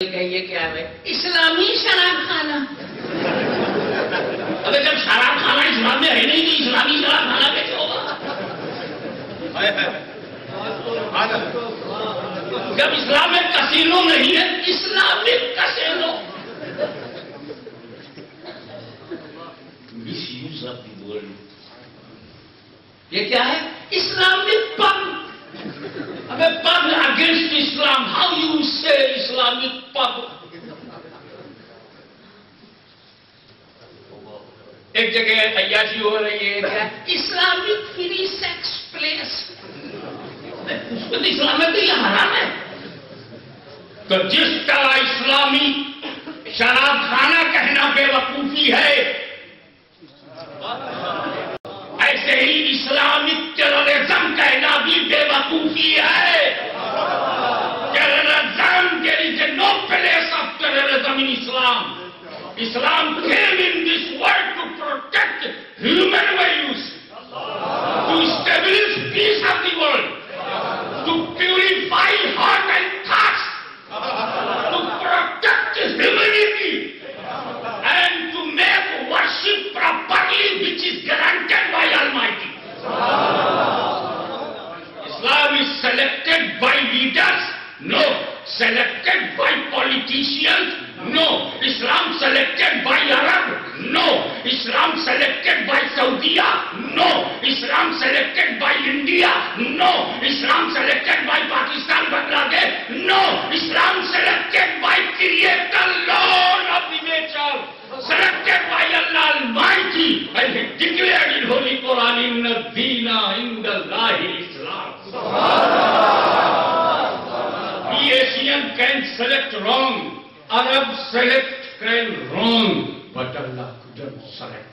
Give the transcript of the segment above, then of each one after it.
कहिए क्या है? इस्लामी शराब खाना। अबे जब शराब खाना इस्लाम में है नहीं तो इस्लामी शराब खाना कैसे होगा? जब इस्लाम में कसीनो नहीं है Islamic casino. Misuse of the world ये क्या है? इस्लामिक पब अबे pub against Islam how you say Islamic एक जगह अयाशी हो रही है इस्लामिक फ्री सेक्स प्लेस उसको तो इस्लाम में तो ये हराम है। तो जिस तरह इस्लामी शराब खाना कहना बेवकूफ़ी है, ऐसे ही इस्लामिक टेररिज्म कहना भी बेवकूफ़ी है। Islam came in this world to protect human values, to establish peace of the world, to purify heart and thoughts, to protect humanity, and to make worship properly, which is granted by Almighty. Islam is selected by leaders? No. Selected by politicians? No. Islam selected by Arab? No. Islam सऊदीया no Islam selected by India no Islam selected by Pakistan Bangladesh no Islam selected by creator lord of the nature selected by Allah almighty I declared in holy Quran in the in the life Islam सुभान can select wrong Arab select can wrong but Allah couldn't select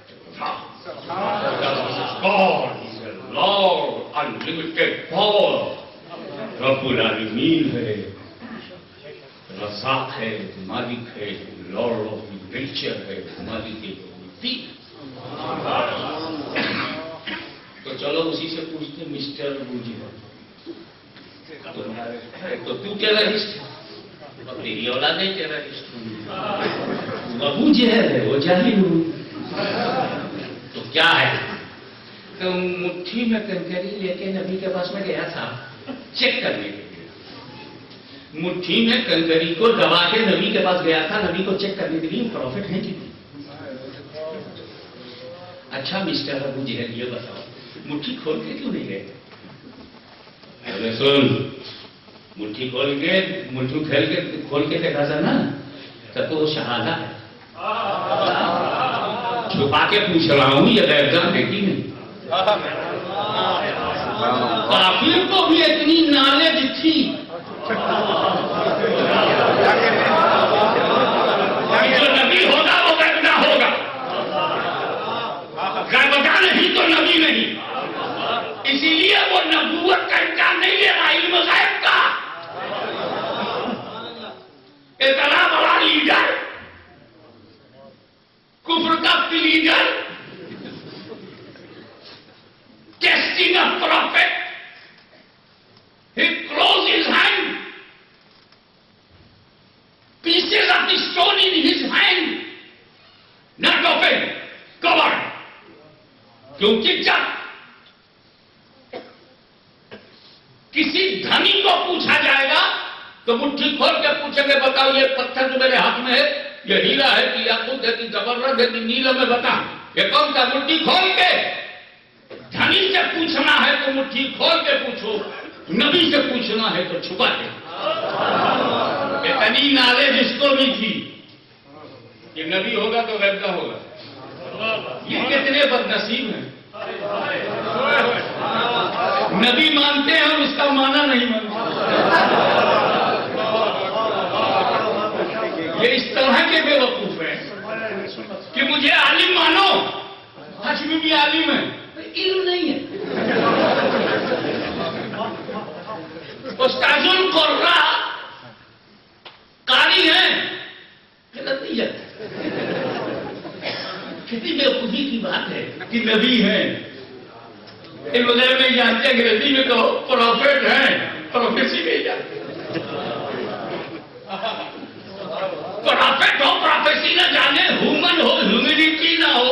unlimited power. रब्बुल आलमीन है, रसाक है, मालिक है, Lord of nature है मालिक है तो चलो उसी से पूछते मिस्टर बूजी तो तू टेररिस्ट और तेरी औलाद है टेररिस्ट अबू जहर है, वो जाहिल हूँ। तो क्या है? तो मुट्ठी में कंकरी लेके नबी के पास में गया था। चेक करने के लिए मुट्ठी में कंकरी को दबा के नबी के पास गया था नबी को चेक करने के लिए प्रॉफिट है कि नहीं अच्छा मिस्टर अबू जहर ये बताओ मुट्ठी खोल के क्यों नहीं गए? अरे सुन मुट्ठी खोल के मुट्ठी खेल के खोल के देखा था ना? तब तो वो शहादा है। छुपा के पूछ रहा हूँ ये गैरदम है कि नहीं। काफिर को भी इतनी नॉलेज थी जो नबी होगा वो गैबना होगा गैबदा नहीं तो नबी नहीं इसीलिए वो नबूवत का इनकार नहीं ले रहा इल्म गैब का इतना बड़ा लीडर कुफर का leader testing a prophet he closed his hand pieces of the stone in his hand. Not open. Covered क्योंकि जब किसी धनी को पूछा जाएगा तो मुट्ठी खोल के पूछेंगे, बताओ, ये पत्थर जो मेरे हाथ में है, ये हीरा है कि याकूत है कि ज़बरदस्त है कि नीलम है बता ये कौन सा मुट्ठी खोल के? धनी से पूछना है तो मुट्ठी खोल के पूछो। नबी से पूछना है तो छुपा के इतनी नॉलेज इसको भी थी कि नबी होगा तो वैसा होगा। ये कितने बदनसीब हैं। नबी मानते हैं हम इसका माना नहीं मानते। ये इस तरह के बेवकूफ़ हैं कि मुझे आलिम मानो। हजमी भी आलिम है। इल्म नहीं है। उस्ताजुल कारी है गलत नहीं है कितनी बेवकूफ़ी की बात है कि नबी है। इन वगैरह में जानते अंग्रेज़ी में कहो प्रॉफिट है प्रोफेसी में जानते प्रोफेसी ना जाने ह्यूमन हो ह्यूमिलिटी ना हो।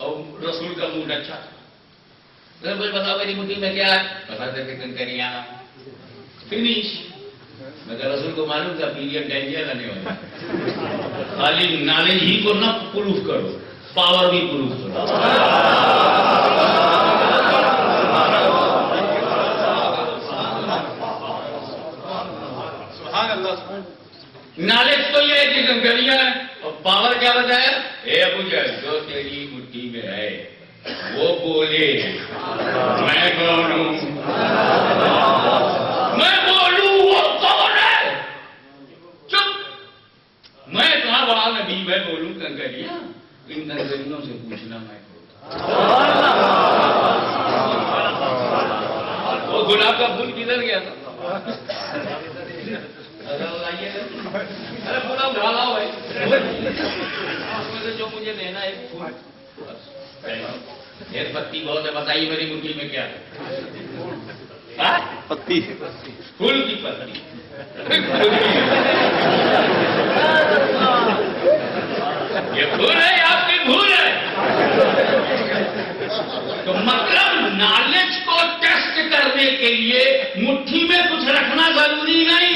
और रसूल का मूड अच्छा था। तो बोल, बताओ मेरी मुट्ठी में क्या है? बता देते कंकरिया फिनिश मगर रसूल को मालूम था पीरियड डेंजर आने वाला खाली नॉलेज ही को ना प्रूफ करो पावर भी प्रूफ करो। नॉलेज तो ये है कि कंकरिया है और पावर क्या बताया? हे अबू जहल जो तेरी मुट्ठी में है वो बोले मैं कौन हूँ मैं बोलू वो कौन है चुप मैं कहा बड़ा नबी मैं बोलूँ कंकरिया इन कंकरियों से पूछना मैं वो गुलाब का फूल किधर गया था? अरे पूरा उठा लाओ भाई उसमें से जो मुझे देना है फूल। एक पत्ती बहुत है बताइए मेरी मुट्ठी में क्या है? हाँ? पत्ती। फूल की पत्ती ये फूल है या आपकी भूल है तो मतलब नॉलेज को टेस्ट करने के लिए मुट्ठी में कुछ रखना ज़रूरी नहीं।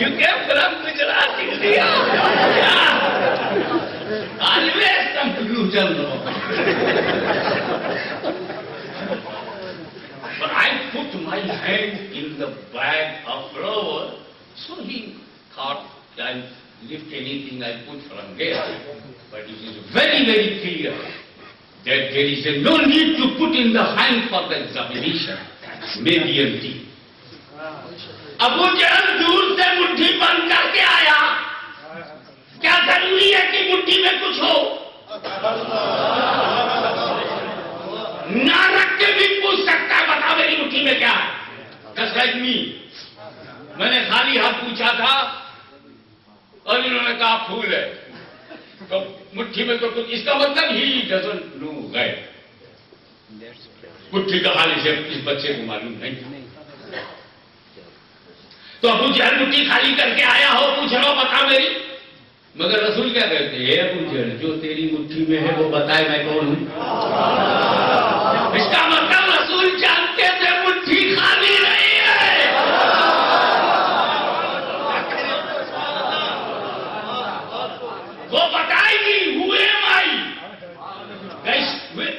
You came from Gujarat India yeah always conclusion no But I put my hand in the bag of flour, so he thought I'll lift anything I put from there. But it is very, very clear that there is no need to put in the hand for the examination. Maybe empty. Abu जहल दूर से मुट्ठी बंद करके आया। क्या ज़रूरी है कि मुट्ठी में कुछ हो? ना रख के भी पूछ सकता है बता मेरी मुट्ठी में क्या है। Like me. मैंने खाली हाथ पूछा था और इन्होंने कहा फूल है। तो मुट्ठी में तो कुछ इसका मतलब ही डजंट नो गए मुट्ठी का हाल इसे इस बच्चे को मालूम नहीं। तो अबू जहल मुट्ठी खाली करके आया हो, पूछ हो बता मेरी। मगर रसूल क्या कहते हैं अबू जहल, जो तेरी मुट्ठी में है, वो बताए मैं कौन हूँ? इसका मतलब रसूल जानते थे, मुट्ठी खाली नहीं है। वो बताएगी who my. With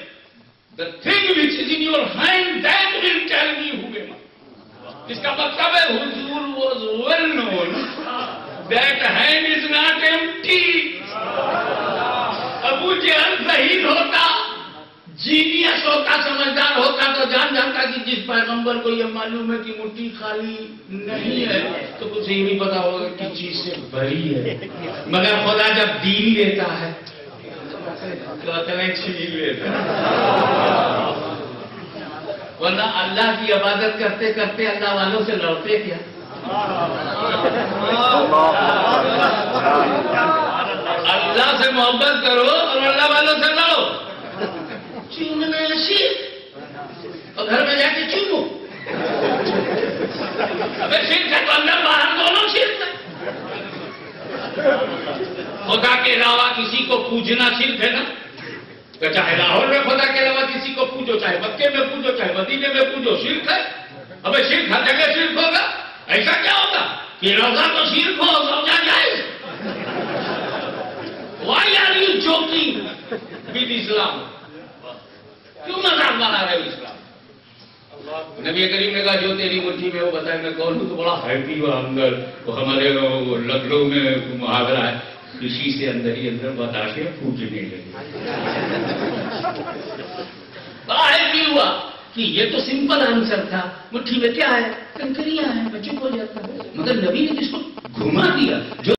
the thing which is in your hand that will tell me who इसका मतलब है, हुजूर was well known that hand is not empty. Abu जहल शहीद होता, जीनियस होता, समझदार होता तो जान जानता कि जिस पैगंबर को यह मालूम है कि मुट्ठी खाली नहीं है तो कुछ ये नहीं पता होगा कि चीज़ से भरी है। मगर खुदा जब दीन लेता है तो अतने छीन लेता है। वरना अल्लाह की इबादत करते करते अल्लाह वालों से लड़ते क्या? अल्लाह से मोहब्बत करो और अल्लाह वालों से लड़ो। चूमने शीर और घर में जाके चूमो अबे शीर है तो अंदर बाहर दोनों शीर है खुदा के अलावा किसी को पूजना सिर्फ़ है ना? तो चाहे लाहौर में खुदा के अलावा किसी को पूजो, चाहे मक्के में पूजो, चाहे मदीने में पूजो शिरक है? अबे शिरक हर जगह शिरक होगा। ऐसा क्या होगा कि रोजा तो शिरक हो रोजा जाए। Why are you joking with Islam क्यों मज़ाक बना रहे हो इस्लाम नबी करीम ने कहा जो तेरी मुट्ठी में वो बताए मैं कौन हूँ? तो बड़ा हैप्पी हुआ अंदर वो हमारे लखनऊ में मुहावरा है। किसी से अंदर ही अंदर बताशे फूटने लगे। बड़ा हैप्पी हुआ। कि ये तो सिंपल आंसर था। मुट्ठी में क्या है? कंकरियाँ है मैं चुप हो। जाता मगर नबी ने जिसको घुमा दिया? जो